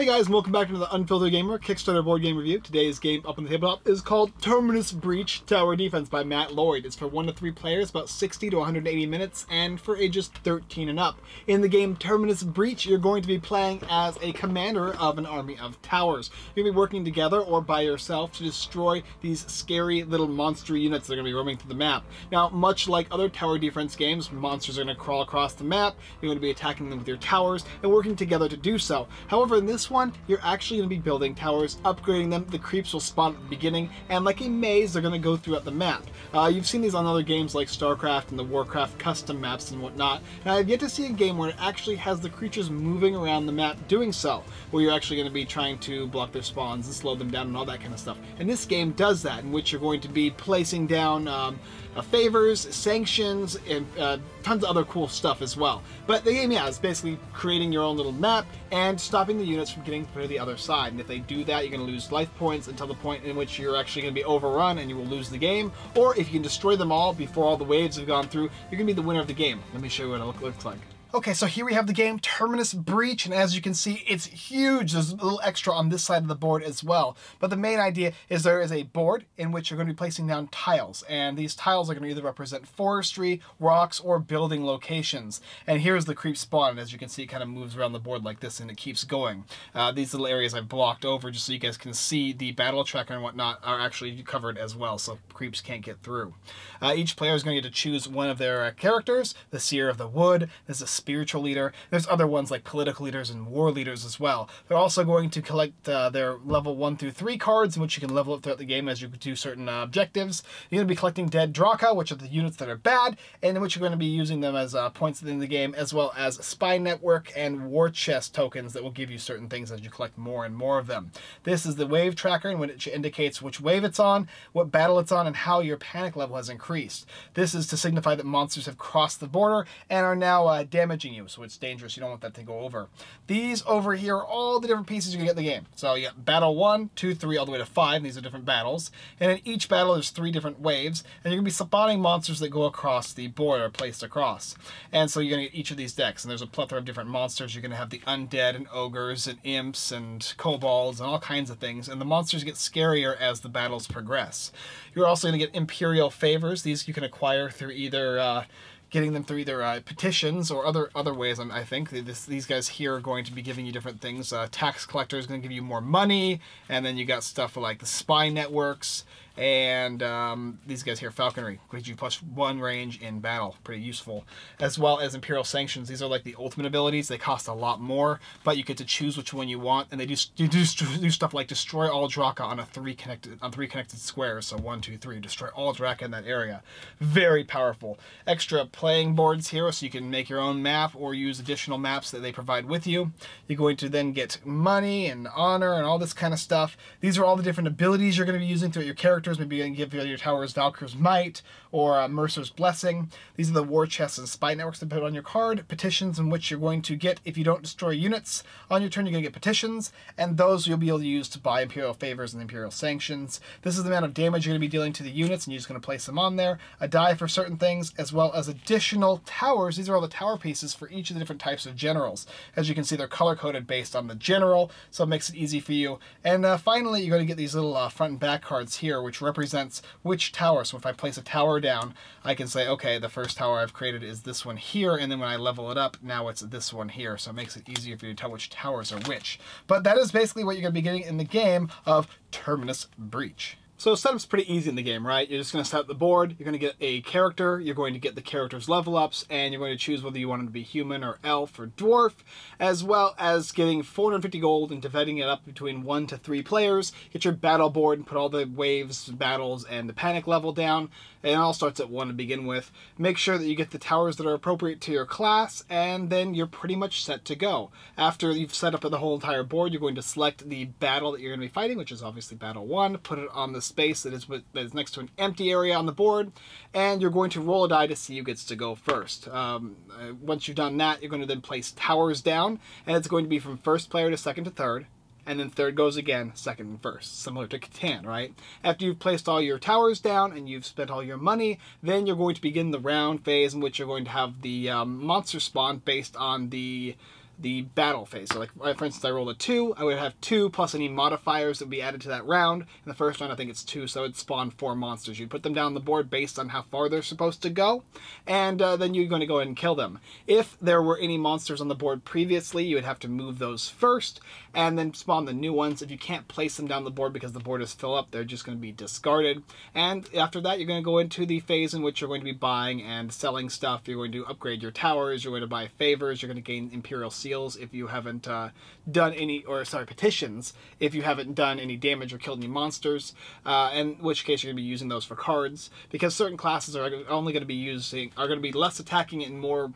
Hey guys, and welcome back to the Unfiltered Gamer Kickstarter board game review. Today's game up on the tabletop is called Terminus Breach Tower Defense by Matt Lloyd. It's for one to three players, about 60 to 180 minutes, and for ages 13 and up. In the game Terminus Breach, you're going to be playing as a commander of an army of towers. You're going to be working together or by yourself to destroy these scary little monster units that are going to be roaming through the map. Now, much like other tower defense games, monsters are going to crawl across the map, you're going to be attacking them with your towers, and working together to do so. However, in this one, you're actually going to be building towers, upgrading them, the creeps will spawn at the beginning, and like a maze, they're going to go throughout the map. Uh, you've seen these on other games like StarCraft and the Warcraft custom maps and whatnot, and I've yet to see a game where it actually has the creatures moving around the map doing so, where you're actually going to be trying to block their spawns and slow them down and all that kind of stuff. And this game does that, in which you're going to be placing down um, uh, favors, sanctions, and uh, tons of other cool stuff as well. But the game, yeah, is basically creating your own little map and stopping the units from getting to the other side. And if they do that, you're going to lose life points until the point in which you're actually going to be overrun and you will lose the game. Or if you can destroy them all before all the waves have gone through, you're going to be the winner of the game. Let me show you what it looks like. Okay, so here we have the game Terminus Breach, and as you can see, it's huge. There's a little extra on this side of the board as well. But the main idea is there is a board in which you're going to be placing down tiles, and these tiles are going to either represent forestry, rocks, or building locations. And here's the creep spawn, and as you can see, it kind of moves around the board like this, and it keeps going. Uh, these little areas I've blocked over just so you guys can see the battle tracker and whatnot are actually covered as well, so creeps can't get through. Uh, each player is going to get to choose one of their uh, characters, the Seer of the Wood, there's a spiritual leader. There's other ones like political leaders and war leaders as well. They're also going to collect uh, their level 1 through 3 cards, in which you can level up throughout the game as you do certain uh, objectives. You're going to be collecting Dead Draka, which are the units that are bad, and in which you're going to be using them as uh, points in the game, as well as Spy Network and War Chest tokens that will give you certain things as you collect more and more of them. This is the wave tracker, in which it indicates which wave it's on, what battle it's on, and how your panic level has increased. This is to signify that monsters have crossed the border and are now uh, damaged damaging you, so it's dangerous. You don't want that to go over. These over here are all the different pieces you can get in the game. So you got battle one, two, three, all the way to five. These are different battles. And in each battle, there's three different waves. And you're going to be spawning monsters that go across the board or placed across. And so you're going to get each of these decks. And there's a plethora of different monsters. You're going to have the undead and ogres and imps and kobolds and all kinds of things. And the monsters get scarier as the battles progress. You're also going to get imperial favors. These you can acquire through either... Uh, getting them through either uh, petitions or other other ways. I think this, these guys here are going to be giving you different things. Uh, tax collector is going to give you more money, and then you got stuff like the spy networks and um, these guys here, Falconry, gives you plus one range in battle, pretty useful, as well as Imperial Sanctions. These are like the ultimate abilities. They cost a lot more, but you get to choose which one you want, and they do do, do, do stuff like destroy all Draka on a three connected on three connected squares. So one, two, three, destroy all Draka in that area. Very powerful. Extra playing boards here, so you can make your own map or use additional maps that they provide with you. You're going to then get money and honor and all this kind of stuff. These are all the different abilities you're going to be using throughout your character characters. Maybe you can give your towers Valkyr's Might or uh, Mercer's Blessing. These are the war chests and spy networks that put on your card. Petitions in which you're going to get, if you don't destroy units on your turn, you're going to get petitions, and those you'll be able to use to buy Imperial Favors and Imperial Sanctions. This is the amount of damage you're going to be dealing to the units, and you're just going to place them on there. A die for certain things, as well as additional towers. These are all the tower pieces for each of the different types of generals. As you can see, they're color-coded based on the general, so it makes it easy for you. And uh, finally, you're going to get these little uh, front and back cards here, which represents which tower. So if I place a tower down, I can say, okay, the first tower I've created is this one here, and then when I level it up, now it's this one here. So it makes it easier for you to tell which towers are which. But that is basically what you're going to be getting in the game of Terminus Breach. So setup's pretty easy in the game, right? You're just going to set up the board, you're going to get a character, you're going to get the character's level ups, and you're going to choose whether you want him to be human or elf or dwarf, as well as getting 450 gold and dividing it up between one to three players. Get your battle board and put all the waves, battles, and the panic level down. And it all starts at one to begin with. Make sure that you get the towers that are appropriate to your class, and then you're pretty much set to go. After you've set up the whole entire board, you're going to select the battle that you're going to be fighting, which is obviously battle one, put it on the space that is, that is next to an empty area on the board, and you're going to roll a die to see who gets to go first. Um, uh, once you've done that, you're going to then place towers down, and it's going to be from first player to second to third, and then third goes again, second and first, similar to Catan, right? After you've placed all your towers down and you've spent all your money, then you're going to begin the round phase in which you're going to have the um, monster spawn based on the the battle phase. So like, for instance, I rolled a two, I would have two plus any modifiers that would be added to that round. In the first round, I think it's two, so it'd spawn four monsters. You'd put them down the board based on how far they're supposed to go, and uh, then you're going to go ahead and kill them. If there were any monsters on the board previously, you would have to move those first, and then spawn the new ones. If you can't place them down the board because the board is filled up, they're just going to be discarded. And after that, you're going to go into the phase in which you're going to be buying and selling stuff. You're going to upgrade your towers, you're going to buy favors, you're going to gain Imperial Seals if you haven't uh, done any, or sorry, petitions if you haven't done any damage or killed any monsters, uh, in which case you're going to be using those for cards, because certain classes are only going to be using, are going to be less attacking and more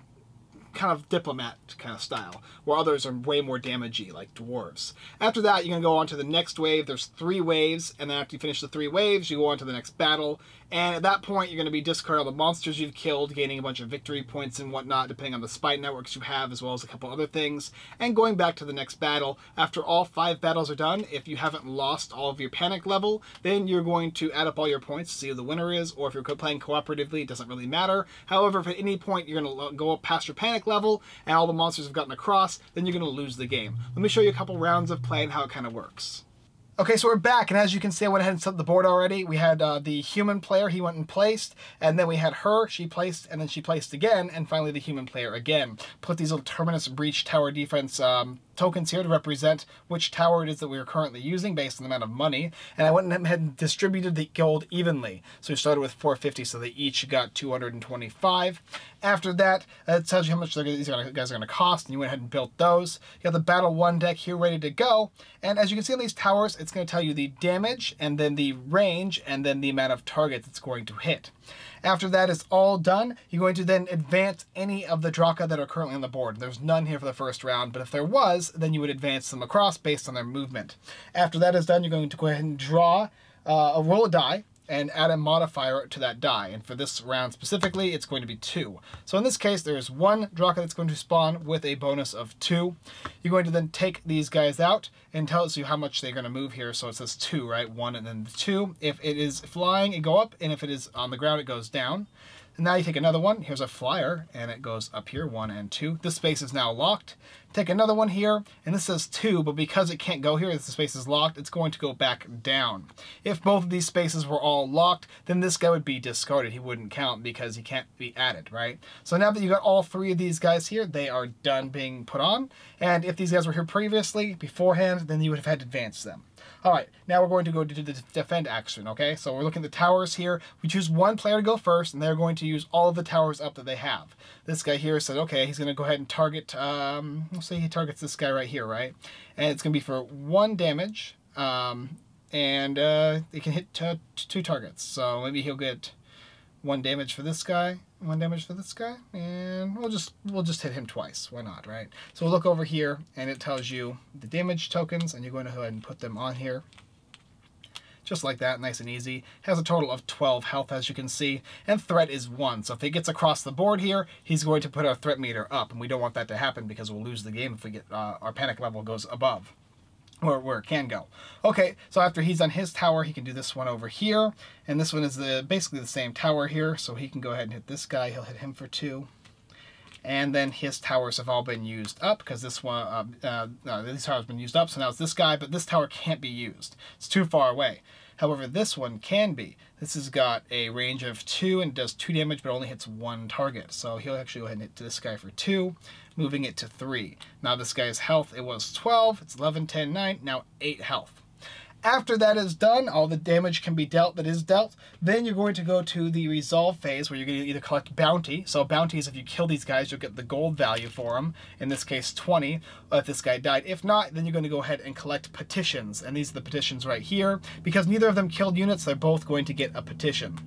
kind of diplomat kind of style, where others are way more damagey, like dwarves. After that, you're going to go on to the next wave. There's three waves, and then after you finish the three waves, you go on to the next battle, and at that point, you're going to be discarding all the monsters you've killed, gaining a bunch of victory points and whatnot, depending on the spy networks you have, as well as a couple other things, and going back to the next battle. After all five battles are done, if you haven't lost all of your panic level, then you're going to add up all your points to see who the winner is, or if you're playing cooperatively, it doesn't really matter. However, if at any point you're going to go up past your panic level, and all the monsters have gotten across, then you're going to lose the game. Let me show you a couple rounds of play and how it kind of works. Okay, so we're back, and as you can see, I went ahead and set the board already. We had uh, the human player, he went and placed, and then we had her, she placed, and then she placed again, and finally the human player again. Put these little Terminus Breach Tower Defense um, tokens here to represent which tower it is that we are currently using based on the amount of money. And I went ahead and distributed the gold evenly. So we started with 450, so they each got 225. After that, it tells you how much these guys are going to cost, and you went ahead and built those. You have the Battle 1 deck here ready to go. And as you can see on these towers, it's going to tell you the damage, and then the range, and then the amount of targets it's going to hit. After that is all done, you're going to then advance any of the Draka that are currently on the board. There's none here for the first round, but if there was, then you would advance them across based on their movement. After that is done, you're going to go ahead and draw uh, a roll a die, and add a modifier to that die. And for this round specifically, it's going to be two. So in this case, there's one Draka that's going to spawn with a bonus of two. You're going to then take these guys out and tells you how much they're going to move here. So it says two, right? One and then two. If it is flying, it go up, and if it is on the ground, it goes down. And now you take another one. Here's a flyer, and it goes up here, one and two. This space is now locked. Take another one here, and this says two, but because it can't go here, the space is locked, it's going to go back down. If both of these spaces were all locked, then this guy would be discarded. He wouldn't count because he can't be added, right? So now that you got all three of these guys here, they are done being put on. And if these guys were here previously, beforehand, then you would have had to advance them. All right, now we're going to go to the defend action, okay? So we're looking at the towers here. We choose one player to go first, and they're going to use all of the towers up that they have. This guy here said, okay, he's going to go ahead and target, um, let's say he targets this guy right here, right? And it's going to be for one damage, um, and uh, it can hit two targets. So maybe he'll get one damage for this guy, one damage for this guy, and we'll just we'll just hit him twice. Why not, right? So we'll look over here, and it tells you the damage tokens, and you're going to go ahead and put them on here. Just like that, nice and easy. Has a total of 12 health, as you can see, and threat is 1. So if he gets across the board here, he's going to put our threat meter up, and we don't want that to happen because we'll lose the game if we get uh, our panic level goes above or where it can go. Okay, so after he's on his tower, he can do this one over here. And this one is the basically the same tower here, so he can go ahead and hit this guy. He'll hit him for two. And then his towers have all been used up because this one, uh, uh, no, these towers have been used up, so now it's this guy, but this tower can't be used. It's too far away. However, this one can be. This has got a range of two and does two damage, but only hits one target. So he'll actually go ahead and hit this guy for two moving it to 3. Now this guy's health, it was 12, it's 11, 10, 9, now 8 health. After that is done, all the damage can be dealt that is dealt. Then you're going to go to the resolve phase where you're going to either collect bounty. So bounty is if you kill these guys, you'll get the gold value for them. In this case, 20 if this guy died. If not, then you're going to go ahead and collect petitions. And these are the petitions right here. Because neither of them killed units, they're both going to get a petition.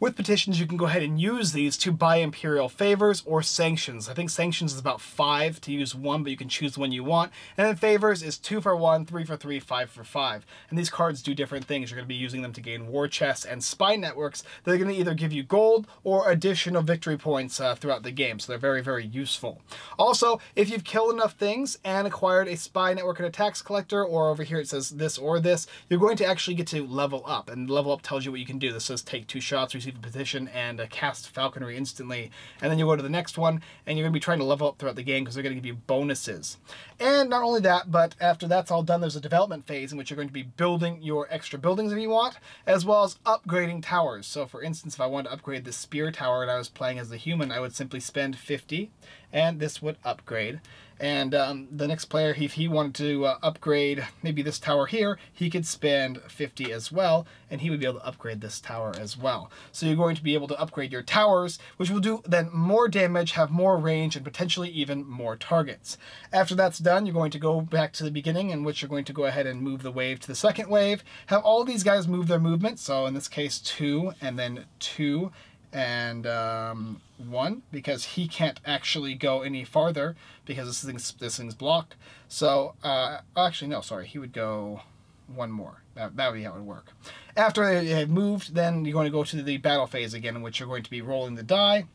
With petitions, you can go ahead and use these to buy Imperial favors or sanctions. I think sanctions is about five to use one, but you can choose the one you want. And then favors is two for one, three for three, five for five. And these cards do different things. You're going to be using them to gain war chests and spy networks. They're going to either give you gold or additional victory points uh, throughout the game. So they're very, very useful. Also, if you've killed enough things and acquired a spy network and a tax collector, or over here it says this or this, you're going to actually get to level up. And level up tells you what you can do. This says take two shots, receive a petition and uh, cast falconry instantly. And then you go to the next one, and you're going to be trying to level up throughout the game because they're going to give you bonuses. And not only that, but after that's all done, there's a development phase in which you're going to be building your extra buildings if you want, as well as upgrading towers. So for instance, if I wanted to upgrade the spear tower and I was playing as a human, I would simply spend 50, and this would upgrade. And um, the next player, if he wanted to uh, upgrade maybe this tower here, he could spend 50 as well, and he would be able to upgrade this tower as well. So you're going to be able to upgrade your towers, which will do then more damage, have more range, and potentially even more targets. After that's done, you're going to go back to the beginning, in which you're going to go ahead and move the wave to the second wave, have all these guys move their movement, so in this case two, and then two, and um, one because he can't actually go any farther because this thing's this thing's blocked. So uh, actually no, sorry, he would go one more. That, that would be how it would work. After they have moved, then you're going to go to the battle phase again, in which you're going to be rolling the die,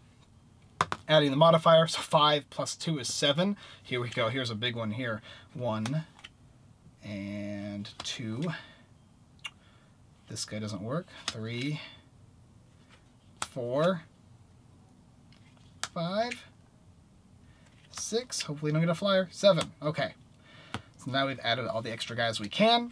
adding the modifier. So five plus two is seven. Here we go. Here's a big one here. One and two. This guy doesn't work. Three four, five, six. Hopefully, don't get a flyer. Seven. Okay. So now we've added all the extra guys we can.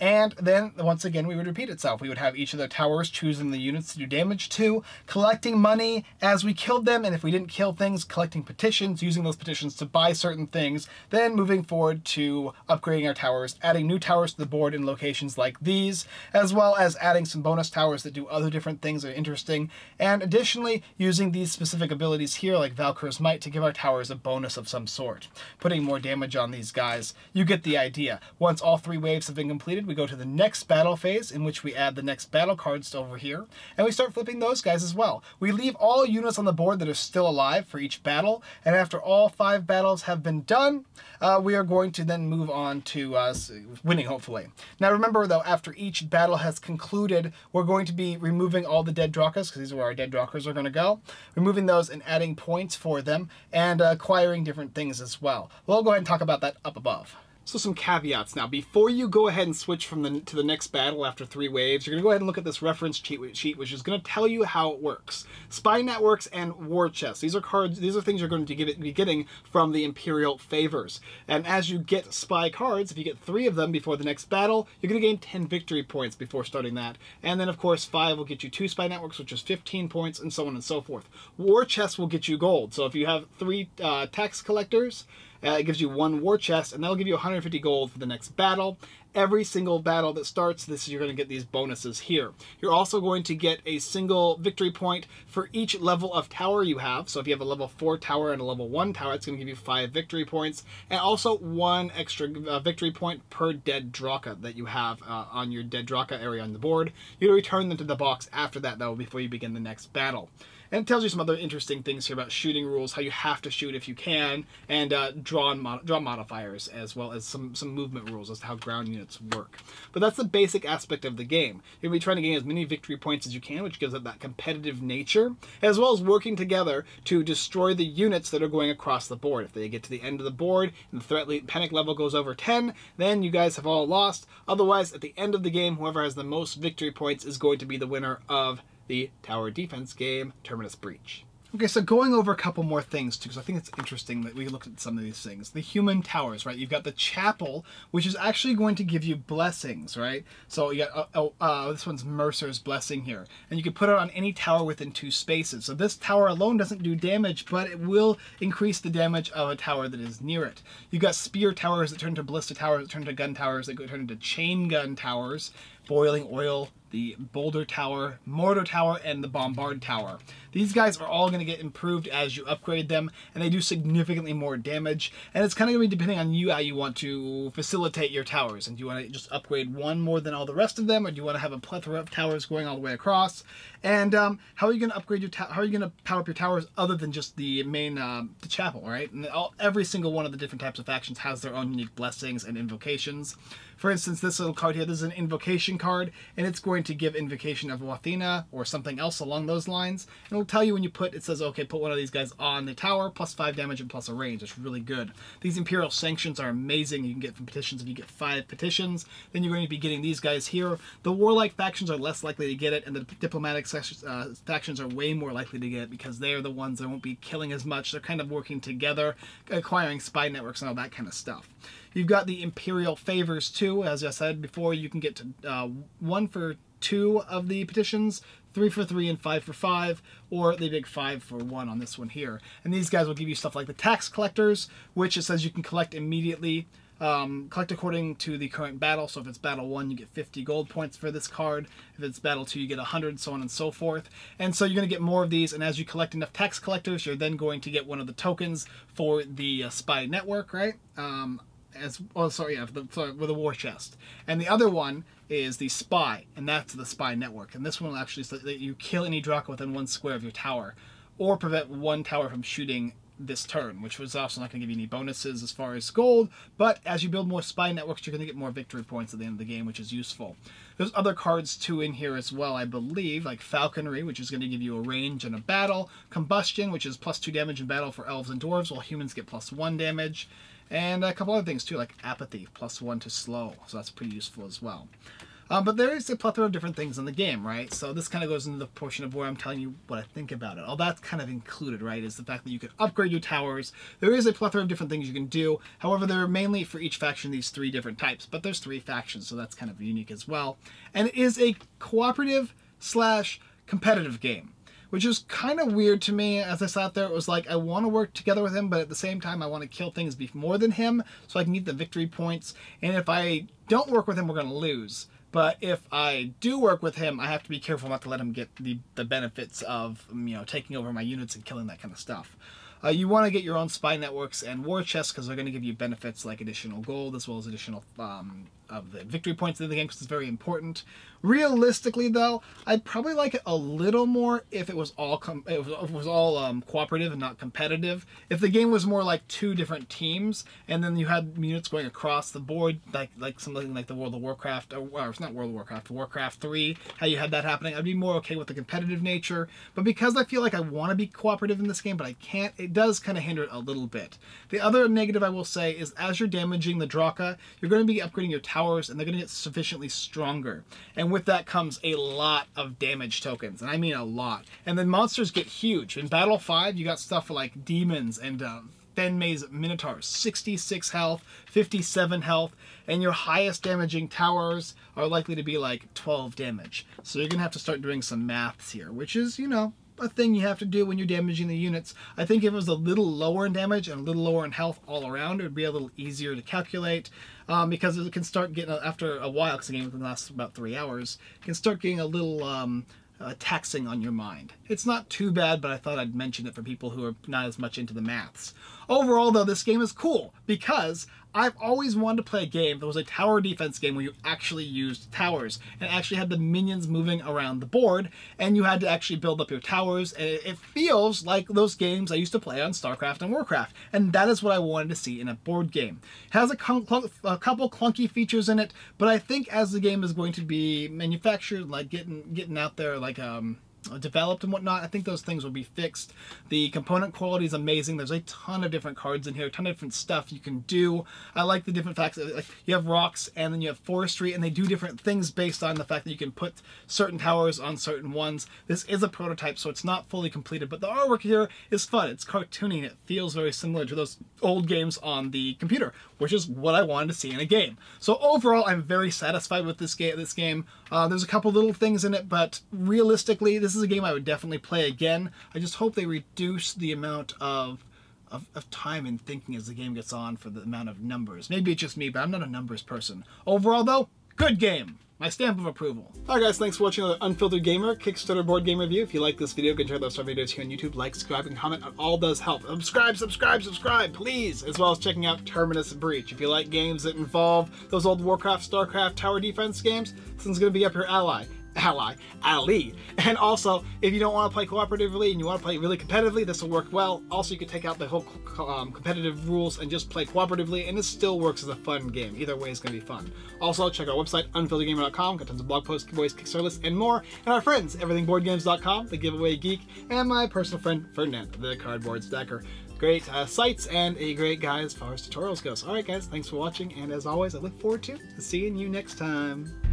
And then, once again, we would repeat itself. We would have each of the towers choosing the units to do damage to, collecting money as we killed them, and if we didn't kill things, collecting petitions, using those petitions to buy certain things, then moving forward to upgrading our towers, adding new towers to the board in locations like these, as well as adding some bonus towers that do other different things that are interesting, and additionally, using these specific abilities here, like Valkyr's Might, to give our towers a bonus of some sort. Putting more damage on these guys. You get the idea. Once all three waves have been completed, we go to the next battle phase in which we add the next battle cards over here, and we start flipping those guys as well. We leave all units on the board that are still alive for each battle, and after all five battles have been done, uh, we are going to then move on to uh, winning, hopefully. Now remember though, after each battle has concluded, we're going to be removing all the dead Drakas, because these are where our dead Drakas are going to go, removing those and adding points for them, and uh, acquiring different things as well. We'll go ahead and talk about that up above. So some caveats now. Before you go ahead and switch from the to the next battle after three waves, you're going to go ahead and look at this reference cheat sheet, which is going to tell you how it works. Spy networks and war chests. These are cards. These are things you're going to get, be getting from the Imperial favors. And as you get spy cards, if you get three of them before the next battle, you're going to gain 10 victory points before starting that. And then of course five will get you two spy networks, which is 15 points, and so on and so forth. War chests will get you gold. So if you have three uh, tax collectors uh, it gives you one war chest, and that'll give you 150 gold for the next battle. Every single battle that starts, this you're going to get these bonuses here. You're also going to get a single victory point for each level of tower you have. So if you have a level 4 tower and a level 1 tower, it's going to give you 5 victory points, and also one extra uh, victory point per dead Draka that you have uh, on your dead Draka area on the board. You return them to the box after that, though, before you begin the next battle. And it tells you some other interesting things here about shooting rules, how you have to shoot if you can, and uh, draw, mod draw modifiers, as well as some, some movement rules as to how ground units work. But that's the basic aspect of the game. You'll be trying to gain as many victory points as you can, which gives it that competitive nature, as well as working together to destroy the units that are going across the board. If they get to the end of the board and the threat panic level goes over 10, then you guys have all lost. Otherwise, at the end of the game, whoever has the most victory points is going to be the winner of the tower defense game, Terminus Breach. Okay, so going over a couple more things too, because I think it's interesting that we looked at some of these things. The human towers, right? You've got the chapel, which is actually going to give you blessings, right? So you got, uh, uh, this one's Mercer's blessing here. And you can put it on any tower within two spaces. So this tower alone doesn't do damage, but it will increase the damage of a tower that is near it. You've got spear towers that turn to ballista towers, that turn to gun towers, that turn into chain gun towers, boiling oil the Boulder Tower, Mortar Tower, and the Bombard Tower. These guys are all going to get improved as you upgrade them, and they do significantly more damage. And it's kind of going to be depending on you how you want to facilitate your towers. And do you want to just upgrade one more than all the rest of them, or do you want to have a plethora of towers going all the way across? And um, how are you going to upgrade your how are you going to power up your towers other than just the main uh, the chapel, right? And all, every single one of the different types of factions has their own unique blessings and invocations. For instance, this little card here, this is an invocation card, and it's going to give Invocation of Athena or something else along those lines. And it'll tell you when you put, it says, okay, put one of these guys on the tower, plus 5 damage and plus a range. It's really good. These Imperial Sanctions are amazing. You can get from petitions if you get 5 petitions. Then you're going to be getting these guys here. The Warlike factions are less likely to get it, and the Diplomatic uh, factions are way more likely to get it because they're the ones that won't be killing as much. They're kind of working together, acquiring spy networks and all that kind of stuff. You've got the Imperial Favors too. As I said before, you can get to uh, one for two of the petitions, three for three and five for five, or the big five for one on this one here. And these guys will give you stuff like the tax collectors, which it says you can collect immediately. Um, collect according to the current battle. So if it's battle one, you get 50 gold points for this card. If it's battle two, you get 100, so on and so forth. And so you're going to get more of these. And as you collect enough tax collectors, you're then going to get one of the tokens for the uh, spy network, right? Um, as oh sorry yeah the, sorry, with a war chest. And the other one is the spy and that's the spy network. And this one will actually say that you kill any Draka within one square of your tower or prevent one tower from shooting this turn which was also not going to give you any bonuses as far as gold. But as you build more spy networks you're going to get more victory points at the end of the game which is useful. There's other cards too in here as well I believe like falconry which is going to give you a range and a battle. Combustion which is plus two damage in battle for elves and dwarves while humans get plus one damage and a couple other things too, like apathy, plus one to slow. So that's pretty useful as well. Um, but there is a plethora of different things in the game, right? So this kind of goes into the portion of where I'm telling you what I think about it. All that's kind of included, right, is the fact that you can upgrade your towers. There is a plethora of different things you can do. However, there are mainly for each faction these three different types, but there's three factions, so that's kind of unique as well. And it is a cooperative slash competitive game which is kind of weird to me as I sat there. It was like, I want to work together with him, but at the same time, I want to kill things more than him so I can get the victory points. And if I don't work with him, we're going to lose. But if I do work with him, I have to be careful not to let him get the, the benefits of, you know, taking over my units and killing that kind of stuff. Uh, you want to get your own spy networks and war chests because they're going to give you benefits like additional gold as well as additional um, of the victory points in the game because it's very important. Realistically, though, I'd probably like it a little more if it was all it was, it was all um, cooperative and not competitive. If the game was more like two different teams and then you had units going across the board, like like something like the World of Warcraft, or, or it's not World of Warcraft, Warcraft 3, how you had that happening, I'd be more okay with the competitive nature. But because I feel like I want to be cooperative in this game, but I can't, it does kind of hinder it a little bit. The other negative I will say is as you're damaging the Draka, you're going to be upgrading your towers and they're going to get sufficiently stronger. And with that comes a lot of damage tokens, and I mean a lot. And then monsters get huge. In Battle 5, you got stuff like demons and um, Fenmay's Minotaurs, 66 health, 57 health, and your highest damaging towers are likely to be like 12 damage. So you're going to have to start doing some maths here, which is, you know, a thing you have to do when you're damaging the units. I think if it was a little lower in damage and a little lower in health all around, it would be a little easier to calculate um, because it can start getting, after a while, because the game can last about three hours, can start getting a little um, uh, taxing on your mind. It's not too bad, but I thought I'd mention it for people who are not as much into the maths. Overall, though, this game is cool because I've always wanted to play a game that was a tower defense game where you actually used towers and actually had the minions moving around the board and you had to actually build up your towers and it feels like those games I used to play on StarCraft and Warcraft and that is what I wanted to see in a board game. It has a, a couple clunky features in it but I think as the game is going to be manufactured like getting getting out there like um developed and whatnot. I think those things will be fixed. The component quality is amazing. There's a ton of different cards in here, a ton of different stuff you can do. I like the different facts. Like you have rocks and then you have forestry and they do different things based on the fact that you can put certain towers on certain ones. This is a prototype, so it's not fully completed, but the artwork here is fun. It's cartoony. It feels very similar to those old games on the computer, which is what I wanted to see in a game. So overall, I'm very satisfied with this game. This game. Uh, there's a couple little things in it, but realistically, this is a game I would definitely play again. I just hope they reduce the amount of of, of, time and thinking as the game gets on for the amount of numbers. Maybe it's just me, but I'm not a numbers person. Overall, though, good game. My stamp of approval. Alright guys, thanks for watching another Unfiltered Gamer Kickstarter board game review. If you like this video, go check out those other videos here on YouTube. Like, subscribe, and comment. It all does help. Subscribe, subscribe, subscribe, please! As well as checking out Terminus Breach. If you like games that involve those old Warcraft, StarCraft, tower defense games, this one's to be up your alley. Ally, Ali. And also, if you don't want to play cooperatively and you want to play really competitively, this will work well. Also, you can take out the whole um, competitive rules and just play cooperatively, and it still works as a fun game. Either way is going to be fun. Also, check our website, unfilteredgamer.com, got tons of blog posts, giveaways, Kickstarter lists, and more. And our friends, everythingboardgames.com, the giveaway geek, and my personal friend, Ferdinand, the cardboard stacker great uh, sites and a great guy as far as tutorials goes. Alright guys, thanks for watching, and as always, I look forward to seeing you next time.